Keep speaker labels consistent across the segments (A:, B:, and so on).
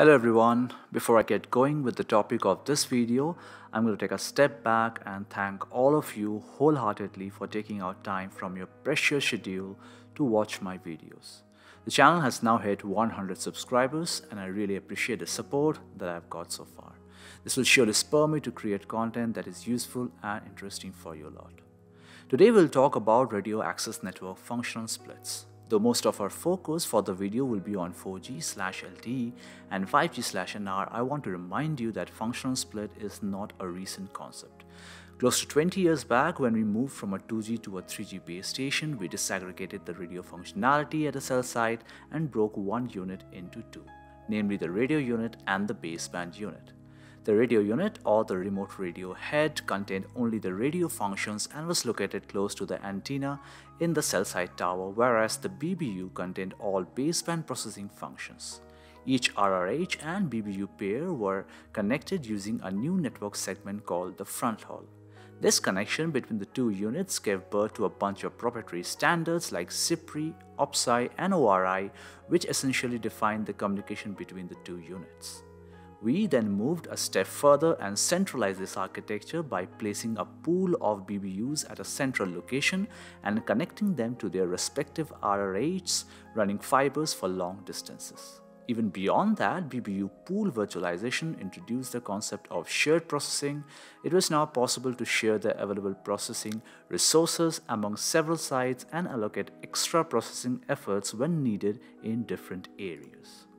A: Hello everyone, before I get going with the topic of this video, I'm going to take a step back and thank all of you wholeheartedly for taking out time from your precious schedule to watch my videos. The channel has now hit 100 subscribers and I really appreciate the support that I've got so far. This will surely spur me to create content that is useful and interesting for you a lot. Today we'll talk about radio access network functional splits. Though most of our focus for the video will be on 4G slash LTE and 5G slash NR, I want to remind you that functional split is not a recent concept. Close to 20 years back, when we moved from a 2G to a 3G base station, we disaggregated the radio functionality at a cell site and broke one unit into two, namely the radio unit and the baseband unit. The radio unit or the remote radio head contained only the radio functions and was located close to the antenna in the cell site tower whereas the BBU contained all baseband processing functions. Each RRH and BBU pair were connected using a new network segment called the fronthaul. This connection between the two units gave birth to a bunch of proprietary standards like CPRI, OBSAI, and ORI, which essentially defined the communication between the two units. We then moved a step further and centralized this architecture by placing a pool of BBUs at a central location and connecting them to their respective RRHs running fibers for long distances. Even beyond that, BBU pool virtualization introduced the concept of shared processing. It was now possible to share the available processing resources among several sites and allocate extra processing efforts when needed in different areas.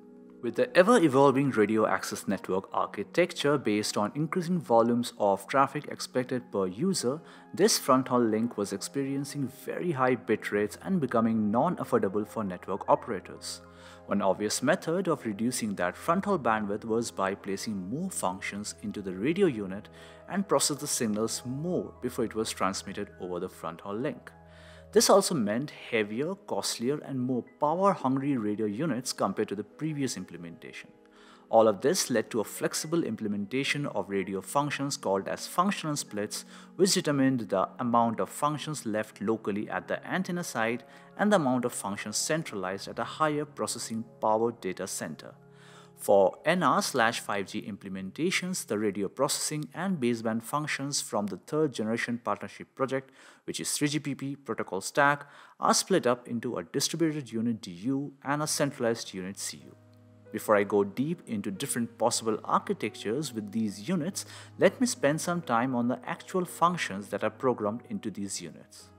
A: With the ever-evolving radio access network architecture based on increasing volumes of traffic expected per user, this fronthaul link was experiencing very high bit rates and becoming non-affordable for network operators. One obvious method of reducing that fronthaul bandwidth was by placing more functions into the radio unit and process the signals more before it was transmitted over the fronthaul link. This also meant heavier, costlier, and more power-hungry radio units compared to the previous implementation. All of this led to a flexible implementation of radio functions called as functional splits, which determined the amount of functions left locally at the antenna site and the amount of functions centralized at a higher processing power data center. For NR 5G implementations, the radio processing and baseband functions from the third generation partnership project, which is 3GPP protocol stack, are split up into a distributed unit DU and a centralized unit CU. Before I go deep into different possible architectures with these units, let me spend some time on the actual functions that are programmed into these units.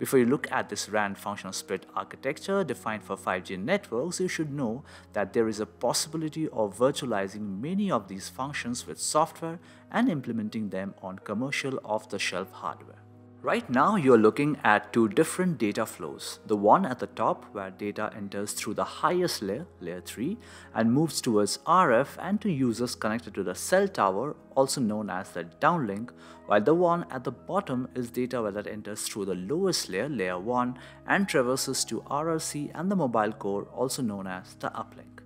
A: Before you look at this RAN functional split architecture defined for 5G networks, you should know that there is a possibility of virtualizing many of these functions with software and implementing them on commercial off-the-shelf hardware. Right now you're looking at two different data flows. The one at the top where data enters through the highest layer, layer 3, and moves towards RF and to users connected to the cell tower, also known as the downlink, while the one at the bottom is data where that enters through the lowest layer, layer 1, and traverses to RRC and the mobile core, also known as the uplink.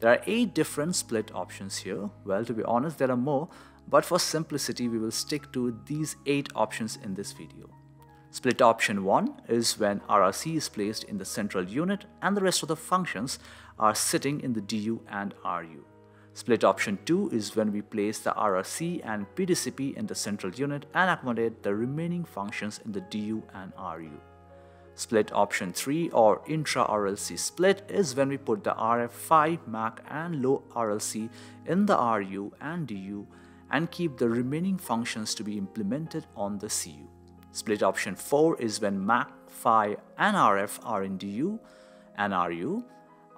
A: There are 8 different split options here. Well, to be honest, there are more, but for simplicity we will stick to these 8 options in this video. Split option 1 is when RRC is placed in the central unit and the rest of the functions are sitting in the DU and RU. Split option 2 is when we place the RRC and PDCP in the central unit and accommodate the remaining functions in the DU and RU. Split option 3 or intra RLC split is when we put the RF PHY MAC and low RLC in the RU and DU and keep the remaining functions to be implemented on the CU. Split option 4 is when MAC, PHY, and RF are in DU and RU,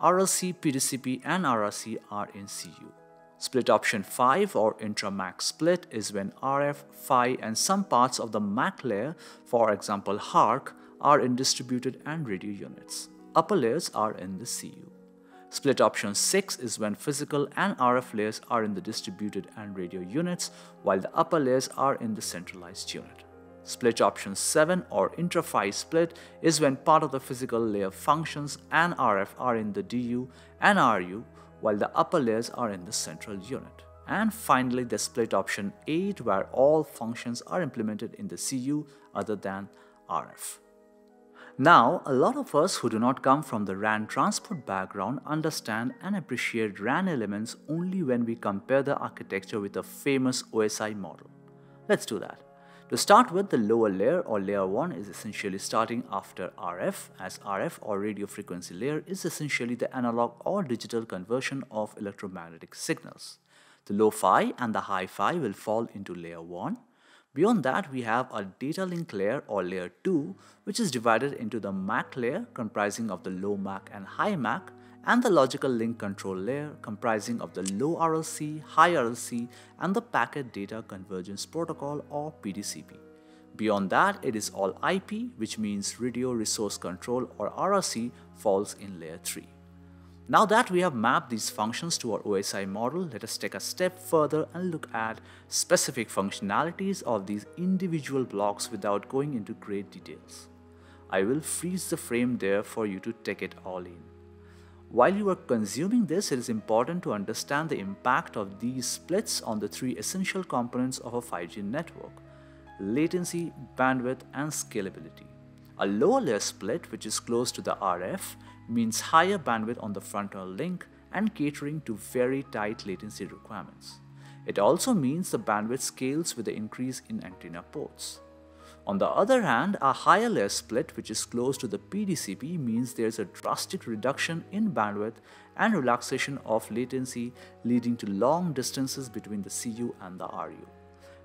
A: RLC, PDCP, and RRC are in CU. Split option 5 or intra-MAC split is when RF, PHY, and some parts of the MAC layer, for example HARQ, are in distributed and radio units. Upper layers are in the CU. Split option 6 is when physical and RF layers are in the distributed and radio units, while the upper layers are in the centralized unit. Split option 7 or intra-PHY split is when part of the physical layer functions and RF are in the DU and RU, while the upper layers are in the central unit. And finally, the split option 8 where all functions are implemented in the CU other than RF. Now, a lot of us who do not come from the RAN transport background understand and appreciate RAN elements only when we compare the architecture with a famous OSI model. Let's do that. To start with, the lower layer or layer 1 is essentially starting after RF as RF or radio frequency layer is essentially the analog or digital conversion of electromagnetic signals. The low-PHY and the high-PHY will fall into layer 1 Beyond that, we have a data link layer or layer 2, which is divided into the MAC layer comprising of the low MAC and high MAC, and the logical link control layer comprising of the low RLC, high RLC, and the packet data convergence protocol or PDCP. Beyond that, it is all IP, which means radio resource control or RRC falls in layer 3. Now that we have mapped these functions to our OSI model, let us take a step further and look at specific functionalities of these individual blocks without going into great details. I will freeze the frame there for you to take it all in. While you are consuming this, it is important to understand the impact of these splits on the three essential components of a 5G network latency, bandwidth, and scalability. A lower layer split, which is close to the RF, means higher bandwidth on the fronthaul link and catering to very tight latency requirements. It also means the bandwidth scales with the increase in antenna ports. On the other hand, a higher layer split which is close to the PDCP means there's a drastic reduction in bandwidth and relaxation of latency leading to long distances between the CU and the RU.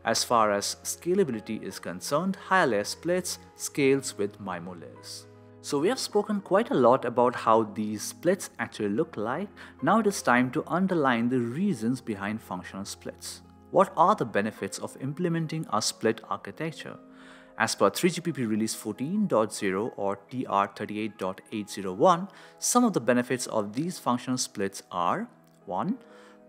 A: As far as scalability is concerned, higher layer splits scales with MIMO layers. So we have spoken quite a lot about how these splits actually look like. Now it is time to underline the reasons behind functional splits. What are the benefits of implementing a split architecture? As per 3GPP release 14.0 or TR38.801, some of the benefits of these functional splits are 1.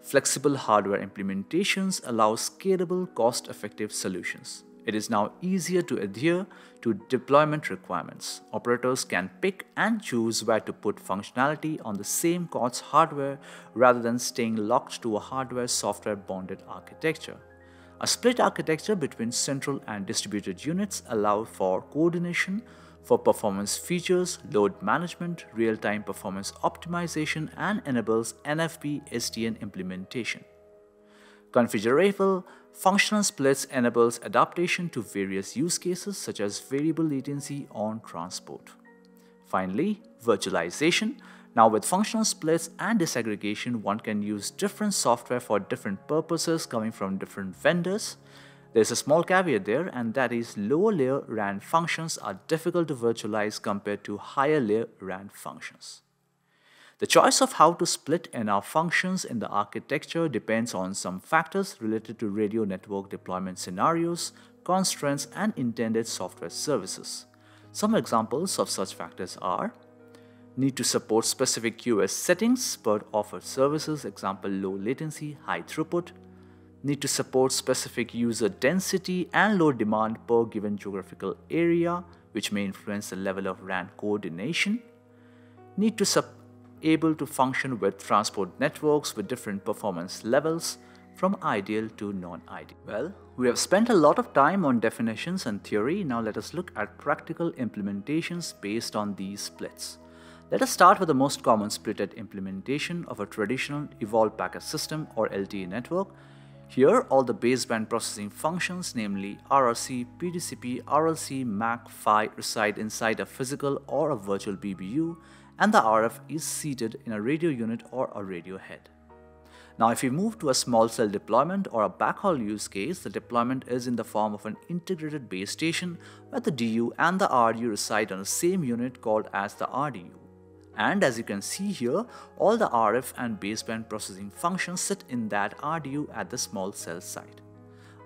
A: Flexible hardware implementations allow scalable, cost-effective solutions. It is now easier to adhere to deployment requirements. Operators can pick and choose where to put functionality on the same COTS hardware rather than staying locked to a hardware-software bonded architecture. A split architecture between central and distributed units allows for coordination for performance features, load management, real-time performance optimization, and enables NFV SDN implementation. Configurable functional splits enables adaptation to various use cases such as variable latency on transport. Finally, virtualization. Now with functional splits and disaggregation, one can use different software for different purposes coming from different vendors. There's a small caveat there and that is lower layer RAN functions are difficult to virtualize compared to higher layer RAN functions. The choice of how to split NR functions in the architecture depends on some factors related to radio network deployment scenarios, constraints, and intended software services. Some examples of such factors are need to support specific QoS settings per offered services, example low latency, high throughput, need to support specific user density and load demand per given geographical area, which may influence the level of RAN coordination, need to support able to function with transport networks with different performance levels from ideal to non-ideal. Well, we have spent a lot of time on definitions and theory, now let us look at practical implementations based on these splits. Let us start with the most common splitted implementation of a traditional Evolved Packet System or LTE network. Here, all the baseband processing functions, namely RRC, PDCP, RLC, MAC, PHY, reside inside a physical or a virtual BBU and the RF is seated in a radio unit or a radio head. Now if we move to a small cell deployment or a backhaul use case, the deployment is in the form of an integrated base station where the DU and the RU reside on the same unit called as the RDU. And as you can see here, all the RF and baseband processing functions sit in that RDU at the small cell site.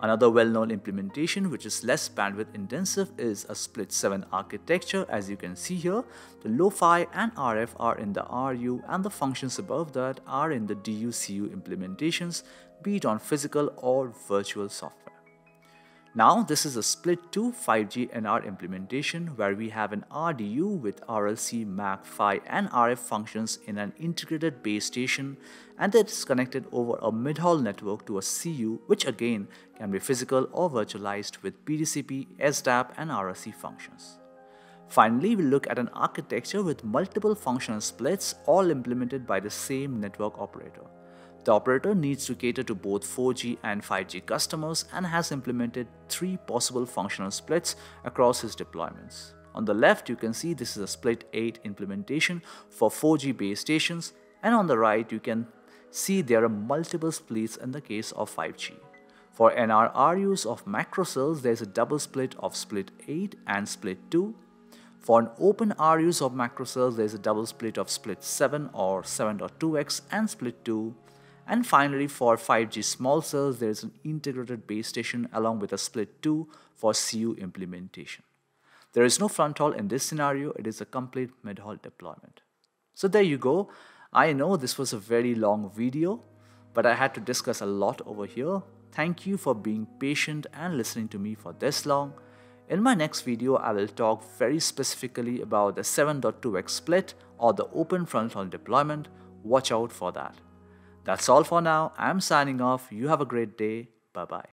A: Another well-known implementation which is less bandwidth intensive is a split 7 architecture as you can see here. The Low-PHY and RF are in the RU and the functions above that are in the DU-CU implementations be it on physical or virtual software. Now this is a split 2 5G NR implementation where we have an RDU with RLC, MAC, PHY and RF functions in an integrated base station and it is connected over a mid-haul network to a CU which again can be physical or virtualized with PDCP, SDAP and RLC functions. Finally, we'll look at an architecture with multiple functional splits all implemented by the same network operator. The operator needs to cater to both 4G and 5G customers and has implemented three possible functional splits across his deployments. On the left, you can see this is a split 8 implementation for 4G base stations and on the right, you can see there are multiple splits in the case of 5G. For NR RUs of macro cells, there is a double split of split 8 and split 2. For an open RUs of macro cells, there is a double split of split 7 or 7.2x and split 2. And finally, for 5G small cells, there is an integrated base station along with a split 2 for CU implementation. There is no front fronthaul in this scenario, it is a complete mid-haul deployment. So there you go. I know this was a very long video, but I had to discuss a lot over here. Thank you for being patient and listening to me for this long. In my next video, I will talk very specifically about the 7.2x split or the open fronthaul deployment. Watch out for that. That's all for now. I'm signing off. You have a great day. Bye bye.